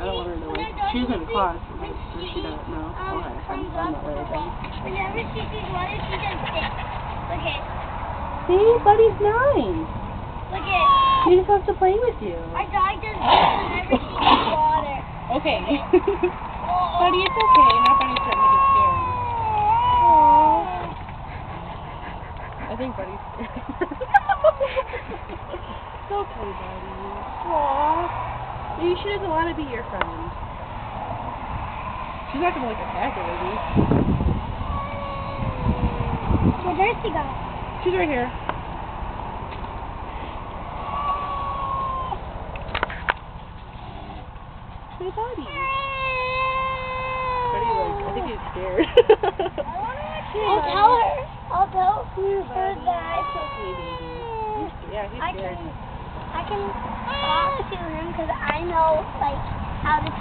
I don't want her to like. She's in class, like, so she doesn't know. Um, Okay, I'm, I'm not. Whenever she sees water, she does this. Look at, See, Buddy's nice. look at. He just wants to play with you. Our dog does this whenever she sees water. Okay. Buddy, it's okay. Now Buddy's starting to get scared. I think Buddy's scared. it's okay, Buddy. Maybe she doesn't want to be your friend. She's not gonna like attack her, is Well, there's she go. She's right here. Hey, Buddy. Buddy, like, I think he's scared. I'll tell her. I'll tell her that. Yeah, he's I scared. can, I can to him because I know like how to